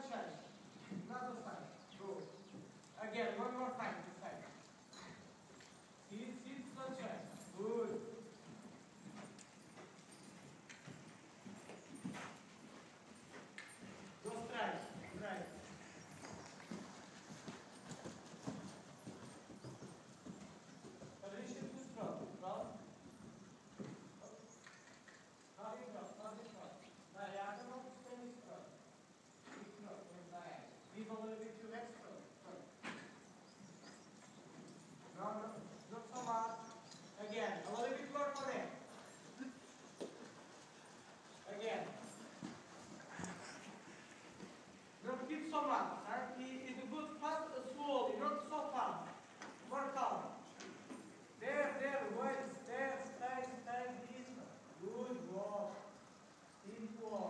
franchise. you are.